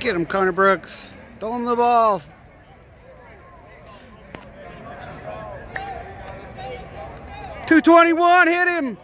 Get him, Connor Brooks. Throw him the ball. Two twenty-one. Hit him.